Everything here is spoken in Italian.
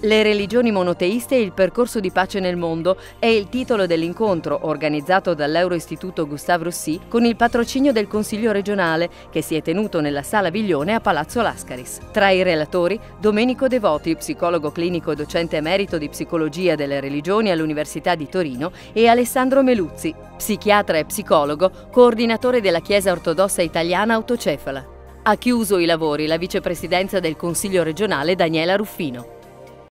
Le religioni monoteiste e il percorso di pace nel mondo è il titolo dell'incontro organizzato dall'Euroistituto Gustave Roussy con il patrocinio del Consiglio regionale che si è tenuto nella Sala Viglione a Palazzo Lascaris. Tra i relatori Domenico Devoti, psicologo clinico e docente emerito di psicologia delle religioni all'Università di Torino e Alessandro Meluzzi, psichiatra e psicologo, coordinatore della Chiesa ortodossa italiana autocefala. Ha chiuso i lavori la vicepresidenza del Consiglio regionale Daniela Ruffino.